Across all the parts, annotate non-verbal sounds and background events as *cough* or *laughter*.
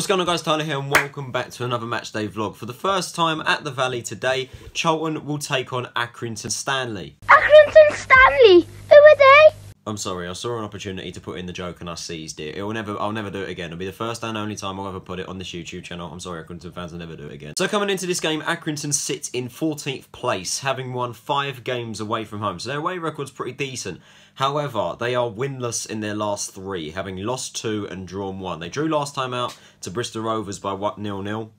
What's going on guys, Tyler here and welcome back to another matchday vlog. For the first time at the Valley today, Charlton will take on Accrington Stanley. Accrington Stanley, who are they? I'm sorry, I saw an opportunity to put in the joke and I seized it. It will never, I'll never do it again. It'll be the first and only time I'll ever put it on this YouTube channel. I'm sorry, Accrington fans, I'll never do it again. So coming into this game, Accrington sits in 14th place, having won five games away from home. So their away record's pretty decent. However, they are winless in their last three, having lost two and drawn one. They drew last time out to Bristol Rovers by what nil nil.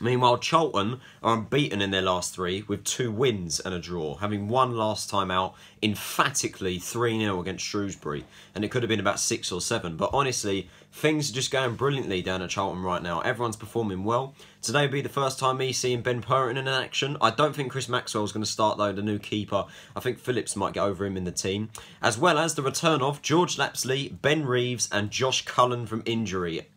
Meanwhile, Charlton are unbeaten in their last three with two wins and a draw, having won last time out emphatically 3 0 against Shrewsbury. And it could have been about six or seven. But honestly, things are just going brilliantly down at Charlton right now. Everyone's performing well. Today will be the first time me seeing Ben Purrington in action. I don't think Chris Maxwell is going to start, though, the new keeper. I think Phillips might get over him in the team. As well as the return of George Lapslie, Ben Reeves, and Josh Cullen from injury.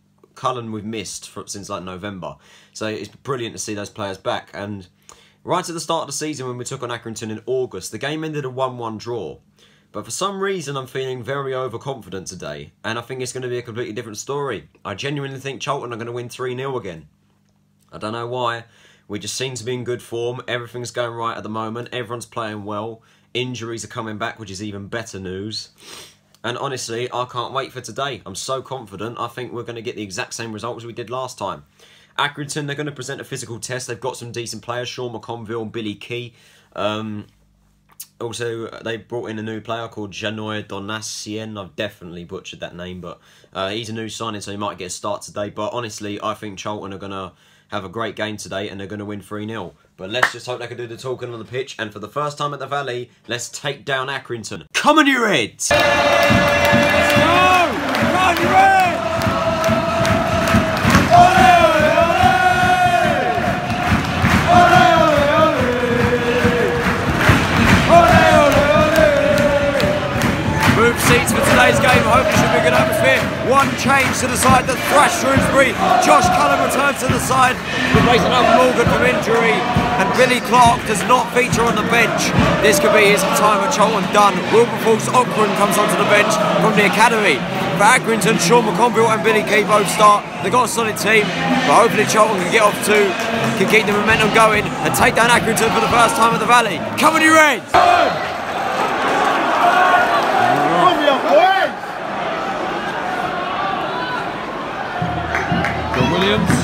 Cullen we've missed for, since like November. So it's brilliant to see those players back. And right at the start of the season when we took on Accrington in August, the game ended a 1-1 draw. But for some reason, I'm feeling very overconfident today. And I think it's going to be a completely different story. I genuinely think Charlton are going to win 3-0 again. I don't know why. We just seem to be in good form. Everything's going right at the moment. Everyone's playing well. Injuries are coming back, which is even better news. And honestly, I can't wait for today. I'm so confident. I think we're going to get the exact same result as we did last time. Accrington, they're going to present a physical test. They've got some decent players, Sean McConville and Billy Kee. Um, also, they brought in a new player called Janoi Donacien. I've definitely butchered that name, but uh, he's a new signing, so he might get a start today. But honestly, I think Charlton are going to have a great game today and they're going to win 3-0. But let's just hope they can do the talking on the pitch. And for the first time at the Valley, let's take down Accrington. Come on, you Reds! Let's go! Come on, you Reds! Good atmosphere. One change to the side that thrashed Shrewsbury. Josh Cullen returns to the side, replacing Owen Morgan from injury. And Billy Clark does not feature on the bench. This could be his time at Charlton done. Wilberforce Ocran comes onto the bench from the academy. For Accrington, Sean McConville and Billy Kee both start. They've got a solid team, but hopefully Charlton can get off two, can keep the momentum going and take down Accrington for the first time at the Valley. Come on, you Reds! Williams.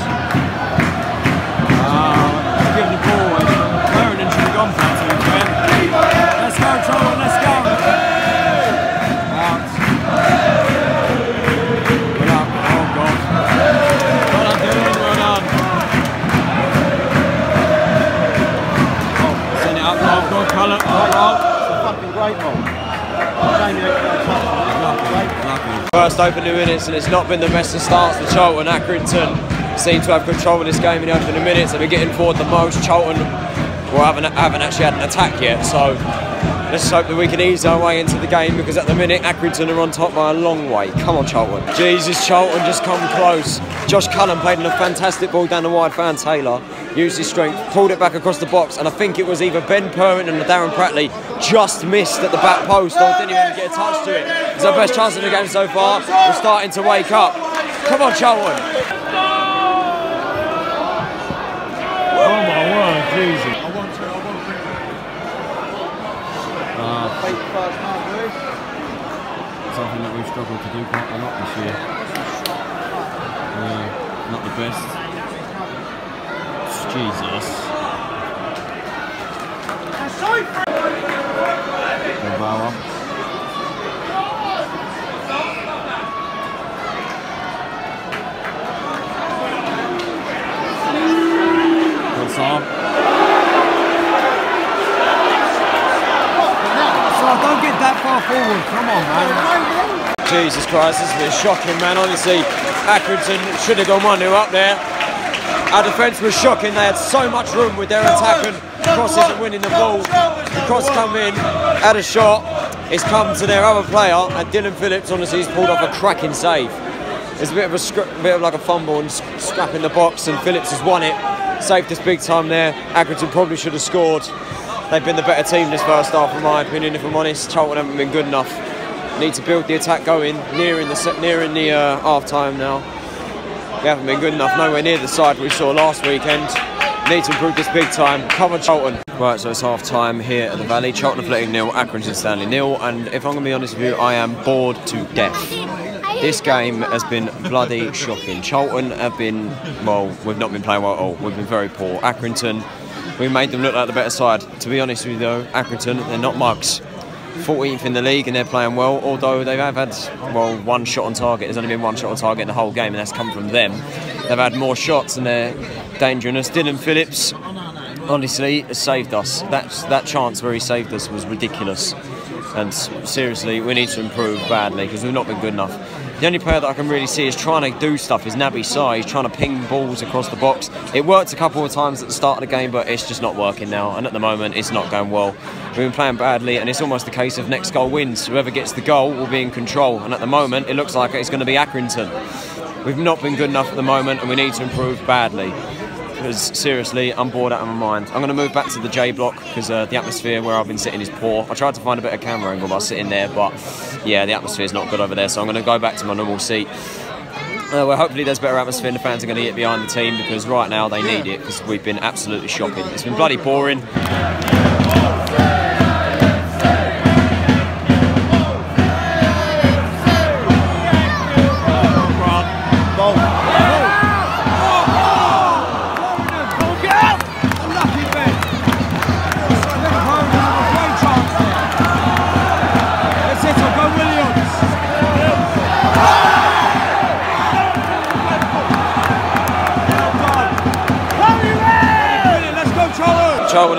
Lucky. First opening minutes, and it's not been the best of starts for Charlton. Accrington seem to have control of this game in the opening minutes. They've been getting forward the most. Charlton well, haven't, haven't actually had an attack yet, so let's hope that we can ease our way into the game because at the minute Accrington are on top by a long way. Come on, Charlton. Jesus, Charlton just come close. Josh Cullen played in a fantastic ball down the wide. Found Taylor, used his strength, pulled it back across the box, and I think it was either Ben Purrington and Darren Pratley just missed at the back post or didn't even get a touch to it. It's our best chance in the game so far. We're starting to wake up. Come on, Charlton. Oh my word, Jesus. I want to, I want to. Uh, Fake first half, Lewis. Something that we've struggled to do quite a lot this year. Uh, not the best. Jesus. Bauer. Good song. So don't get that far forward. Come on, man. Jesus Christ, this is a shocking, man. Honestly, Accrington should have gone 1 0 up there. Our defence was shocking. They had so much room with their attack and crosses and winning the ball. The cross come in, had a shot. It's come to their other player, and Dillon Phillips, honestly, he's pulled off a cracking save. It's a bit of a scr- bit of like a fumble and scrap in the box, and Phillips has won it. Saved us big time there. Accrington probably should have scored. They've been the better team this first half, in my opinion. If I'm honest, Charlton haven't been good enough. Need to build the attack going. Nearing the se- nearing the uh, half time now. We haven't been good enough, nowhere near the side we saw last weekend. Need to improve this big time. Cover Charlton. Right, so it's half time here at the Valley. Charlton Athletic nil, Accrington Stanley nil. And if I'm going to be honest with you, I am bored to death. This game has been bloody shocking. Charlton have been, well, we've not been playing well at all. We've been very poor. Accrington, we made them look like the better side. To be honest with you, though, Accrington, they're not mugs. 14th in the league and they're playing well, although they have had, well, one shot on target. There's only been one shot on target in the whole game, and that's come from them. They've had more shots and they're dangerous. Dillon Phillips, honestly, saved us. That, that chance where he saved us was ridiculous. And seriously, we need to improve badly because we've not been good enough. The only player that I can really see is trying to do stuff is Naby Sarr. He's trying to ping balls across the box. It worked a couple of times at the start of the game, but it's just not working now. And at the moment, it's not going well. We've been playing badly, and it's almost a case of next goal wins. Whoever gets the goal will be in control. And at the moment, it looks like it's going to be Accrington. We've not been good enough at the moment, and we need to improve badly. Because seriously, I'm bored out of my mind. I'm going to move back to the J block because uh, the atmosphere where I've been sitting is poor. I tried to find a better camera angle by sitting there, but yeah, the atmosphere is not good over there. So I'm going to go back to my normal seat. Uh, well, hopefully there's better atmosphere and the fans are going to get behind the team because right now they need it because we've been absolutely shocking. It's been bloody boring.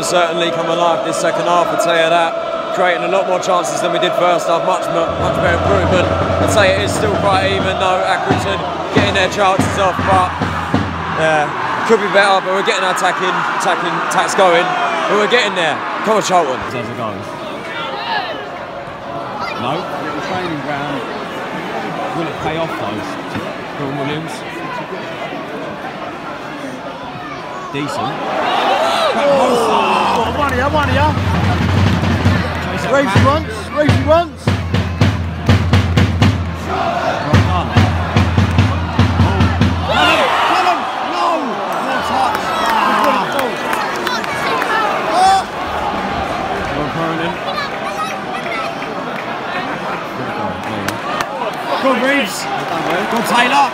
Certainly come alive this second half, I'd tell you that. Creating a lot more chances than we did first half, much much better improvement. I'd say it is still quite even though Accrington getting their chances off, but yeah, could be better, but we're getting our attacking, attacking attacks going. But we're getting there. Come on, Charlton. How's it going? No? Little training ground. Will it pay off though? Phil Williams. Decent. Oh, one here, one here. Race once, race once. Go Reeves. Go Taylor.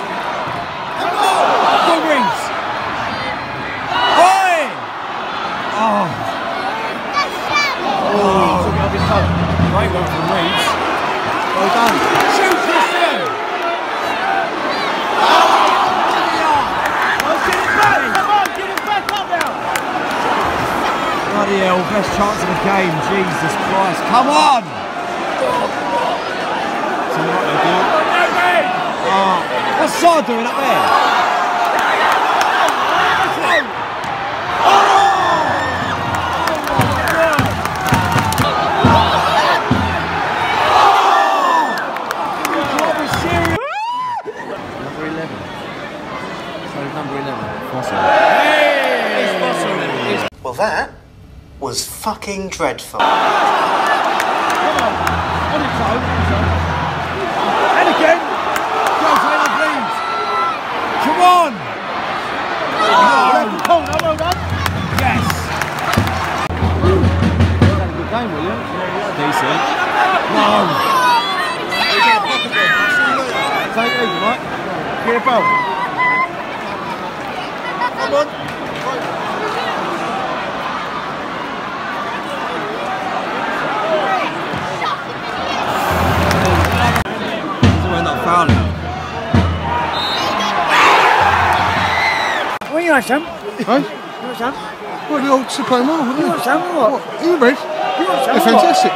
Go on, Reeves. Oi! Oh. Oh. Took it off his toe. Great work from Reeves. Well done. Shoot, Krystian! Bloody hell, best chance of the game, Jesus Christ, come on! Oh, what's Sarr doing up there? Fucking dreadful. On its own. And again. Go Taylor, please. Come on. Oh, corner, well done. Yes. Had a good game, William. Decent. No. Take it easy, Mike. Get a ball. We're not you want some? Hey? You want some? What, the old Supremo? What, You want some or what? What, you read? You want some They're fantastic.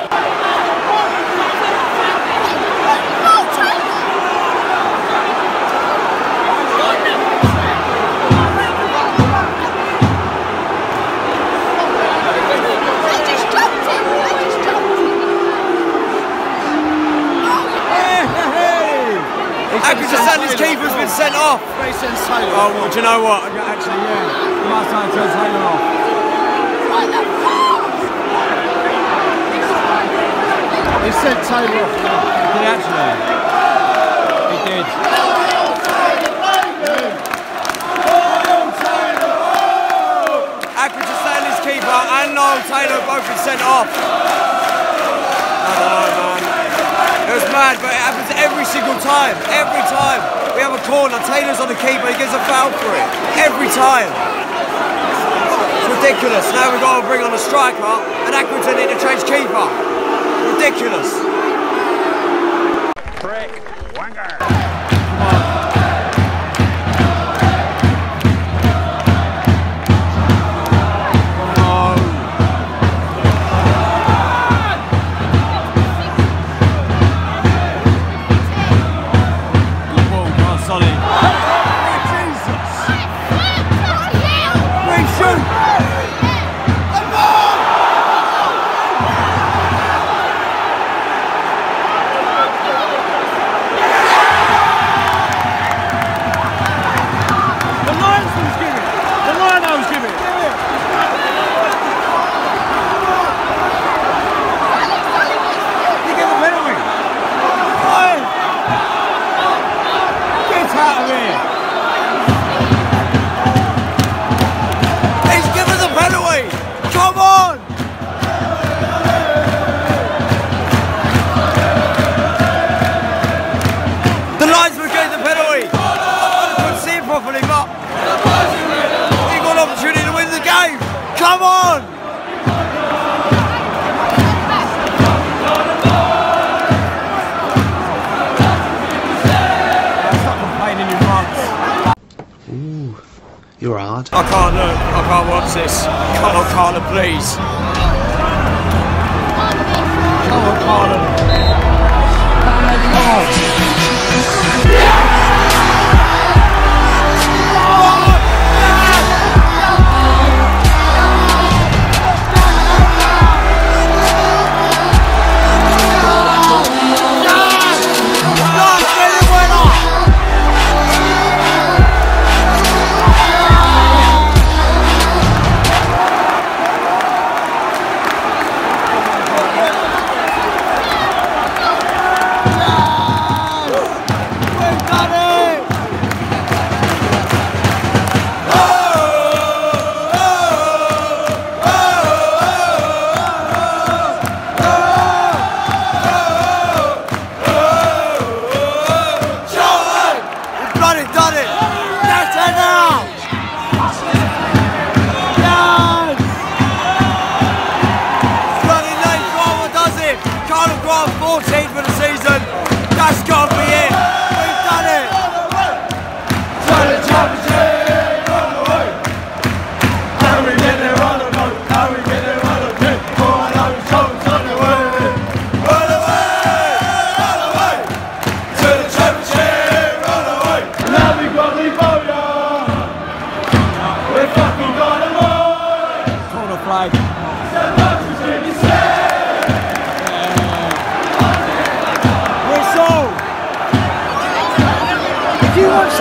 Because Sanders keeper's been sent off. Taylor Oh, well, do you know what? Actually, yeah. Last time turned Taylor off. What the fuck? He sent Taylor off. Did he actually? He did. Accra keeper and Noel Taylor both been sent off. Mad, but it happens every single time. Every time we have a corner, Taylor's on the keeper, he gets a foul for it. Every time. It's ridiculous. Now we've got to bring on a striker, and Accrington need to change keeper. Ridiculous. Good You're hard. I can't look, I can't watch this. Come on, Carla, please. Come on, Karlan. We've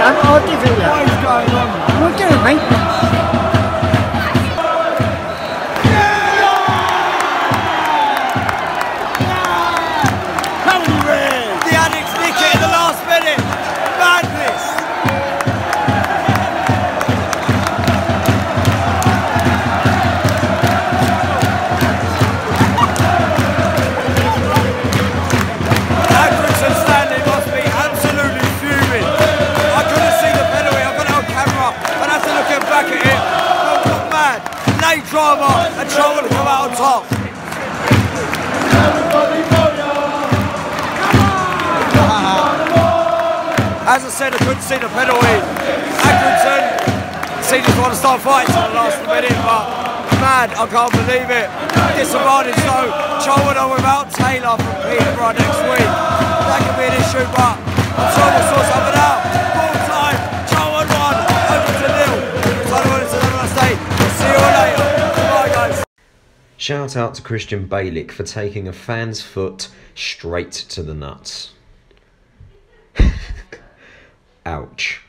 you want some, I'll give you What that. is going on? Well, give it, mate. The penalty. To want to start fighting in the last minute, but mad, I can't believe it. Disadvantage though. Without Taylor from Peterborough next week. That could be an issue, but I'm sure we'll sort something out. Full time, won, over to nil. To a day. See you later. Bye guys. Shout out to Krystian Bielik for taking a fan's foot straight to the nuts. *laughs* Ouch.